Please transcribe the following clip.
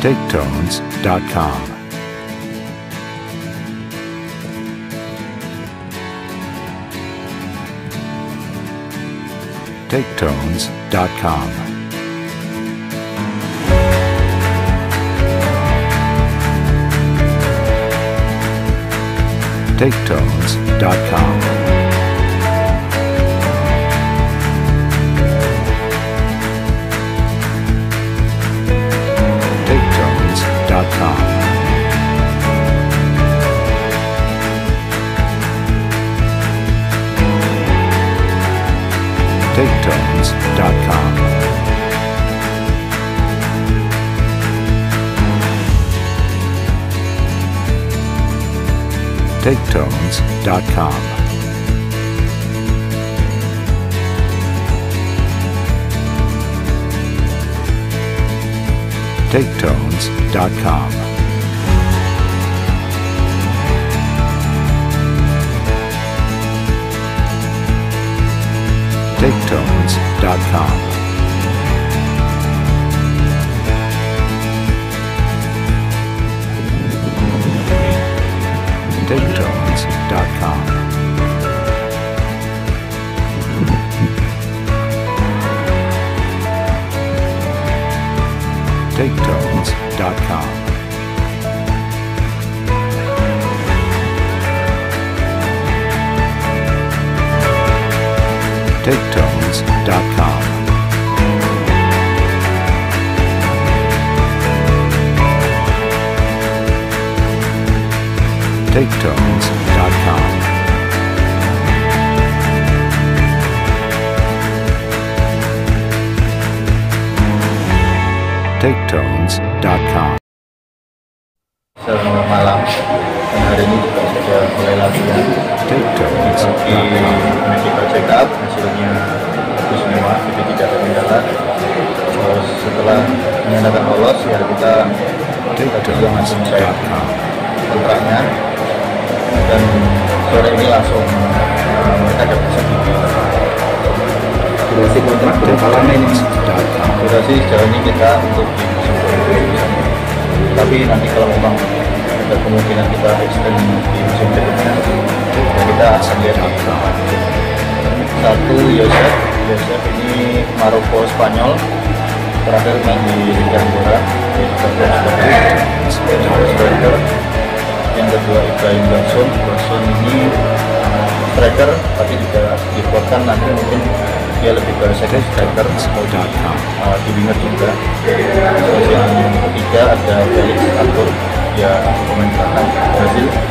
TakeTones.com. TakeTones.com. TakeTones.com. taketones.com. taketones.com. taketones.com. DakeTones.com. DakeTones.com. taketones.com. taketones.com. taketones.com. taketones.com. Selamat malam dan hari ini juga sudah mulai latihan di taketones.com. medical check up kita tadi yang langsung saya taketones.com. kontraknya dan sore ini langsung eh, mereka dapat sertifikat durasi kontrak berapa lama ini? Durasi sejauh ini kita untuk di musim 2021 tapi nanti kalau memang ada kemungkinan kita extend di musim berikutnya ya kita akan lihat. Satu Yosef Yosef ini Maroko Spanyol terakhir main di Liga Anggora bagus striker yang kedua Ibrahim Johnson. Johnson ini striker tapi juga dikuatkan nanti mungkin dia lebih ke second striker. Di, uh, di winger juga. Terus yang ketiga ada Felix Arthur. Dia pemain belakang Brazil